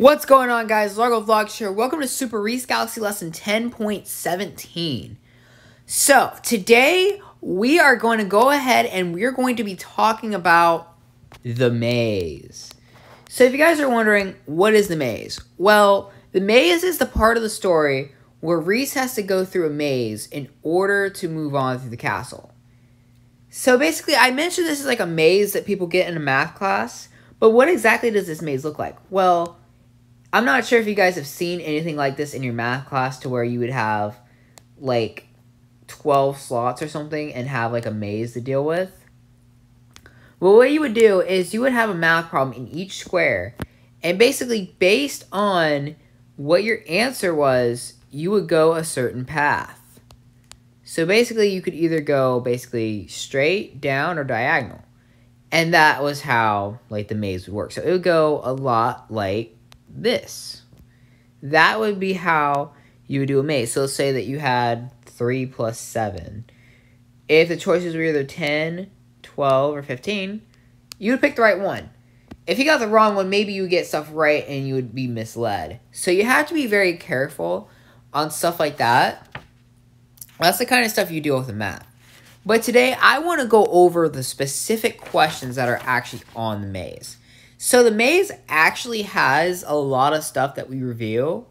What's going on, guys? Largo Vlogs here. Welcome to Super Reese Galaxy Lesson 10.17. So, today we are going to go ahead and we're going to be talking about the maze. So, if you guys are wondering, what is the maze? Well, the maze is the part of the story where Reese has to go through a maze in order to move on through the castle. So, basically, I mentioned this is like a maze that people get in a math class, but what exactly does this maze look like? Well, I'm not sure if you guys have seen anything like this in your math class to where you would have like 12 slots or something and have like a maze to deal with. Well, what you would do is you would have a math problem in each square, and basically, based on what your answer was, you would go a certain path. So basically, you could either go basically straight, down, or diagonal. And that was how like the maze would work. So it would go a lot like this. That would be how you would do a maze. So let's say that you had 3 plus 7. If the choices were either 10, 12, or 15, you would pick the right one. If you got the wrong one, maybe you would get stuff right and you would be misled. So you have to be very careful on stuff like that. That's the kind of stuff you deal with in math. But today, I want to go over the specific questions that are actually on the maze. So the maze actually has a lot of stuff that we review.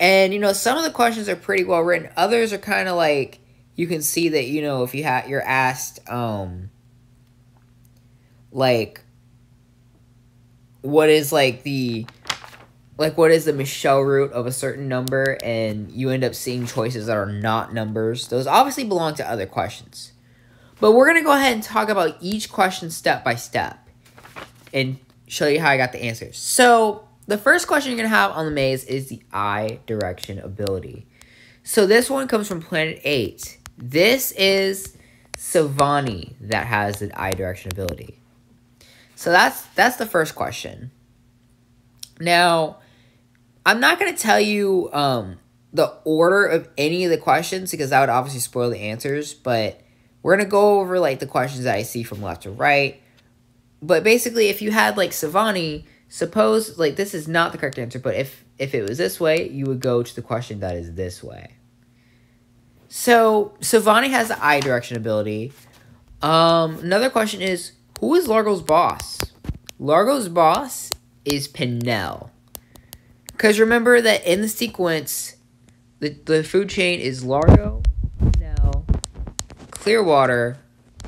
And you know, some of the questions are pretty well written. Others are kind of like you can see that, you know, if you have you're asked um like what is like the like what is the Michelle root of a certain number and you end up seeing choices that are not numbers. Those obviously belong to other questions. But we're going to go ahead and talk about each question step by step and show you how I got the answers. So the first question you're going to have on the maze is the eye direction ability. So this one comes from Planet 8. This is Savani that has the eye direction ability. So that's that's the first question. Now, I'm not going to tell you um, the order of any of the questions because that would obviously spoil the answers, but we're going to go over like the questions that I see from left to right but basically, if you had like Savani, suppose like this is not the correct answer, but if if it was this way, you would go to the question that is this way. So Savani has the eye direction ability. Um, another question is who is Largo's boss? Largo's boss is Pinel. Because remember that in the sequence, the, the food chain is Largo, Pinel, Clearwater,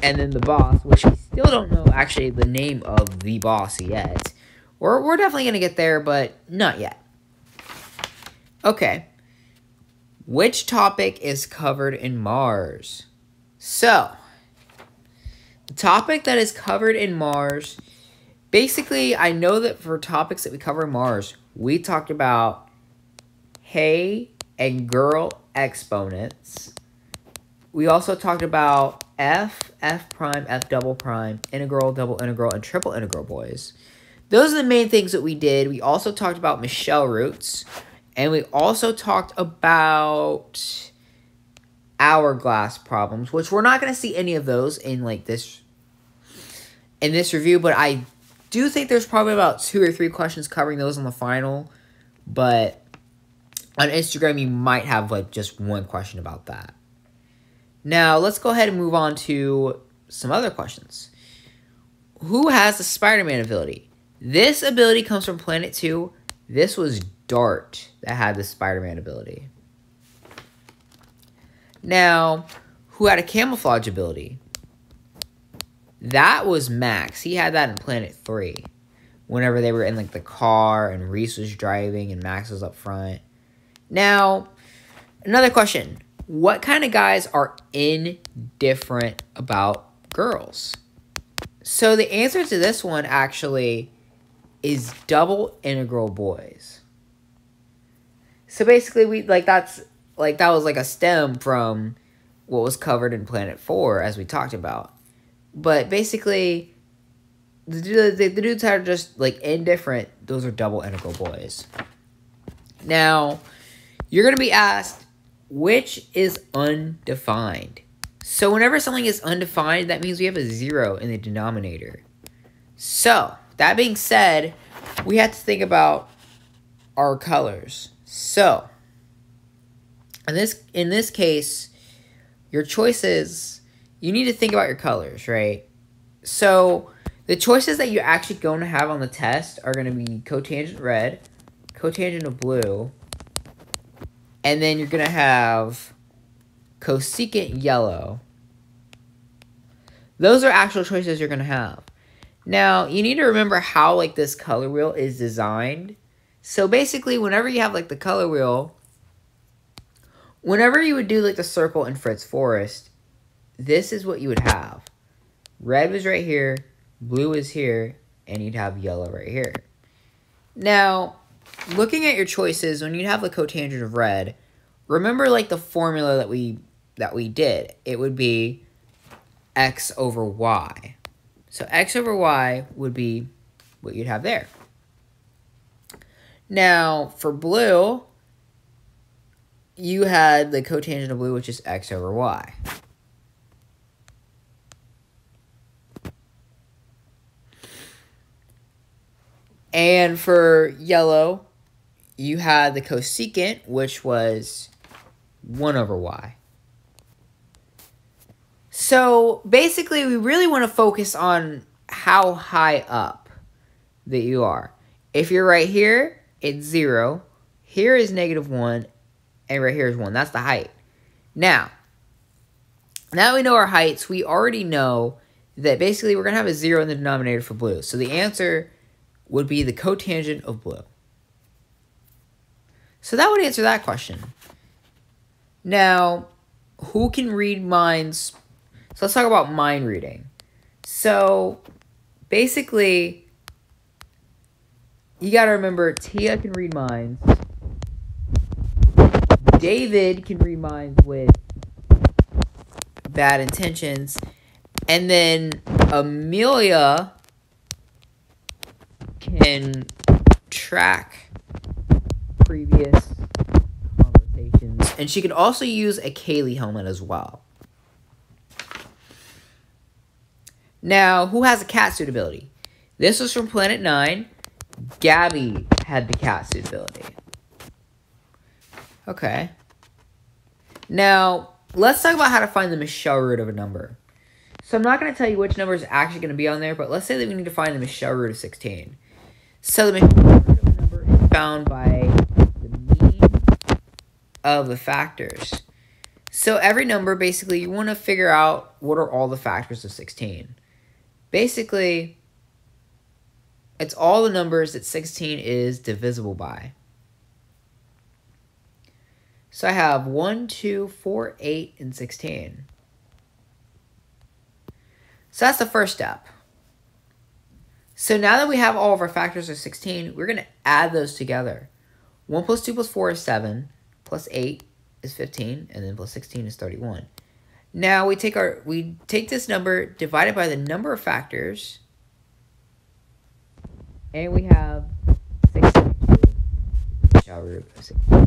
and then the boss, which we still don't know actually the name of the boss yet. We're, we're definitely going to get there, but not yet. Okay. Which topic is covered in Mars? So, the topic that is covered in Mars, basically, I know that for topics that we cover in Mars, we talked about hey and girl exponents. We also talked about f, f prime, f double prime, integral, double integral, and triple integral boys. Those are the main things that we did. We also talked about Michelle roots, and we also talked about hourglass problems, which we're not going to see any of those in like this in this review, but I do think there's probably about two or three questions covering those on the final, but on Instagram you might have like just one question about that. Now, let's go ahead and move on to some other questions. Who has the Spider-Man ability? This ability comes from Planet 2. This was Dart that had the Spider-Man ability. Now, who had a camouflage ability? That was Max. He had that in Planet 3. Whenever they were in like the car and Reese was driving and Max was up front. Now, another question. What kind of guys are indifferent about girls? So the answer to this one actually is double integral boys. So basically we like that's like that was like a stem from what was covered in Planet 4 as we talked about. But basically the, the, the dudes that are just like indifferent, those are double integral boys. Now, you're going to be asked which is undefined. So whenever something is undefined, that means we have a zero in the denominator. So, that being said, we have to think about our colors. So, in this in this case, your choices you need to think about your colors, right? So, the choices that you're actually going to have on the test are going to be cotangent red, cotangent of blue, and then you're going to have cosecant yellow. Those are actual choices you're going to have. Now, you need to remember how like this color wheel is designed. So basically, whenever you have like the color wheel, whenever you would do like the circle in Fritz Forrest, this is what you would have. Red was right here, blue is here, and you'd have yellow right here. Now, looking at your choices, when you have the cotangent of red, remember like the formula that we that we did. It would be x over y. So x over y would be what you'd have there. Now, for blue, you had the cotangent of blue, which is x over y. And for yellow, you had the cosecant, which was 1 over y. So basically, we really want to focus on how high up that you are. If you're right here, it's 0. Here is negative 1. And right here is 1. That's the height. Now, now we know our heights, we already know that basically we're going to have a 0 in the denominator for blue. So the answer would be the cotangent of blue. So that would answer that question. Now, who can read minds? So let's talk about mind reading. So basically, you got to remember Tia can read minds. David can read minds with bad intentions. And then Amelia can track previous conversations. And she can also use a Kaylee helmet as well. Now, who has a cat suit ability? This was from Planet 9. Gabby had the cat suit ability. Okay. Now, let's talk about how to find the Michelle root of a number. So I'm not going to tell you which number is actually going to be on there, but let's say that we need to find the Michelle root of 16. So the number is found by the mean of the factors. So every number, basically, you want to figure out what are all the factors of 16. Basically, it's all the numbers that 16 is divisible by. So I have 1, 2, 4, 8, and 16. So that's the first step. So now that we have all of our factors of 16, we're going to add those together. 1 plus 2 plus 4 is 7, plus 8 is 15, and then plus 16 is 31. Now we take our we take this number divided by the number of factors, and we have 16 root of 16.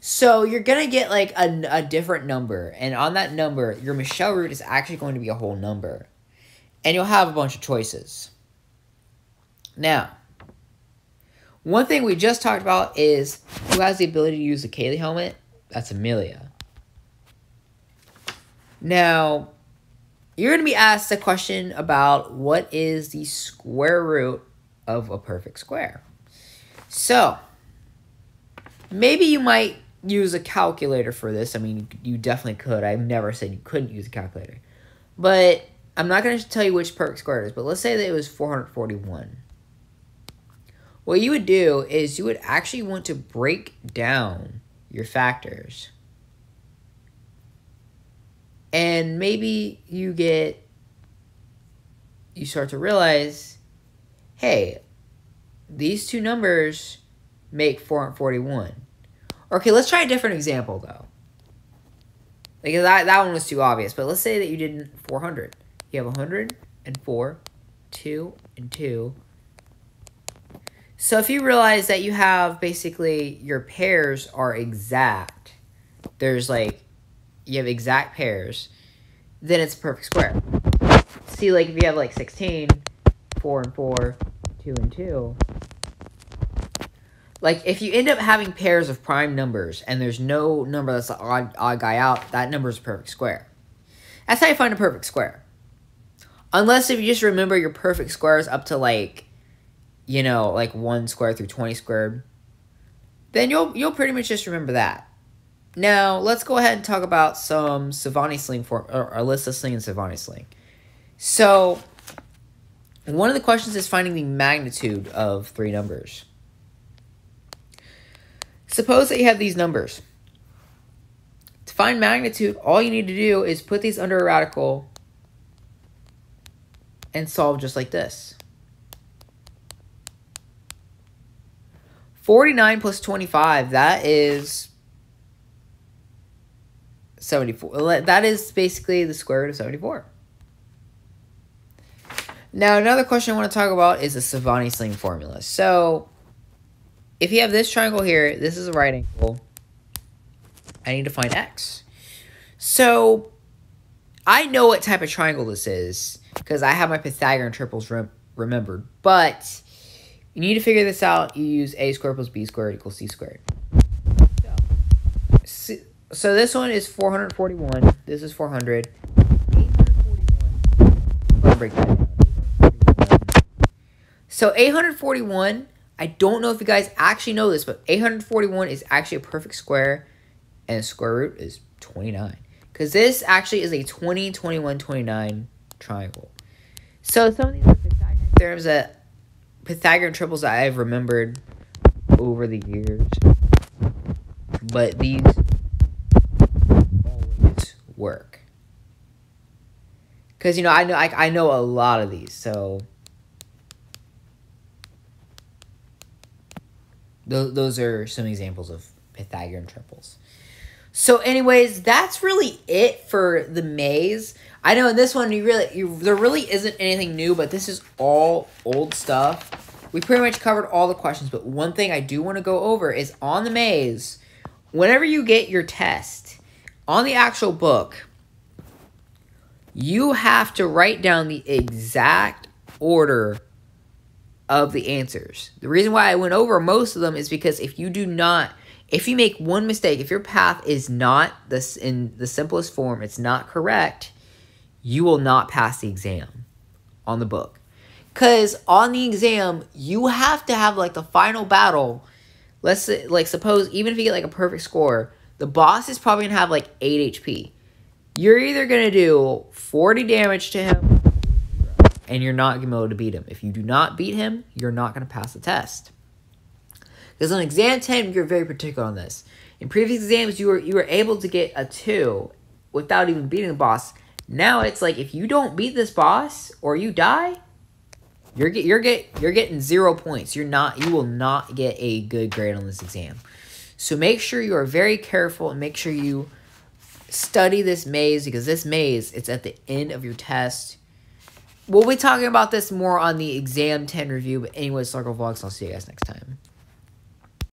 So you're gonna get like a, a different number, and on that number, your Michelle root is actually going to be a whole number, and you'll have a bunch of choices. Now, one thing we just talked about is who has the ability to use the Kaylee helmet. That's Amelia. Now, you're gonna be asked a question about what is the square root of a perfect square. So, maybe you might use a calculator for this. I mean, you definitely could. I've never said you couldn't use a calculator. But I'm not going to tell you which perfect square it is, but let's say that it was 441. What you would do is you would actually want to break down your factors. And maybe you get, you start to realize, hey, these two numbers make 441 Okay, let's try a different example though. Because that, that one was too obvious. But let's say that you did 400. You have 100 and 4, 2 and 2. So if you realize that you have basically your pairs are exact, there's like, you have exact pairs, then it's a perfect square. See, like if you have like 16, 4 and 4, 2 and 2, like if you end up having pairs of prime numbers and there's no number that's the odd, odd guy out, that number is a perfect square. That's how you find a perfect square. Unless if you just remember your perfect squares up to like, you know, like 1 square through 20 squared, then you'll you'll pretty much just remember that. Now, let's go ahead and talk about some Savani Sling for or Alyssa Sling and Savani Sling. So, one of the questions is finding the magnitude of three numbers. Suppose that you have these numbers. To find magnitude, all you need to do is put these under a radical and solve just like this. 49 plus 25, that is 74. That is basically the square root of 74. Now, another question I want to talk about is the Savani sling formula. So, if you have this triangle here, this is a right angle. I need to find x. So, I know what type of triangle this is because I have my Pythagorean triples rem remembered. But you need to figure this out. You use a squared plus b squared equals c squared. So, so this one is 441. This is 400. 841. break that down. So 841, I don't know if you guys actually know this, but 841 is actually a perfect square, and the square root is 29. Because this actually is a 20, 21, 29 triangle. So some of these are Pythagorean theorems that Pythagorean triples that I've remembered over the years. But these always work. Because, you know, I know I, I know a lot of these, so... Those, those are some examples of Pythagorean triples. So, anyways, that's really it for the maze. I know in this one, you really, you, there really isn't anything new, but this is all old stuff. We pretty much covered all the questions, but one thing I do want to go over is on the maze, whenever you get your test, on the actual book, you have to write down the exact order of the answers. The reason why I went over most of them is because if you do not, if you make one mistake, if your path is not this in the simplest form, it's not correct, you will not pass the exam on the book. Cause on the exam, you have to have like the final battle. Let's say, like suppose even if you get like a perfect score, the boss is probably gonna have like eight HP. You're either gonna do 40 damage to him and you're not to be able to beat him. If you do not beat him, you're not to pass the test. Because on exam 10, you're very particular on this. In previous exams, you were you were able to get a 2 without even beating the boss. Now it's like if you don't beat this boss or you die, you're get you're get you're getting 0 points. You're not you will not get a good grade on this exam. So make sure you are very careful and make sure you study this maze because this maze it's at the end of your test We'll be talking about this more on the exam 10 review. But anyways, Circle Vlogs, I'll see you guys next time.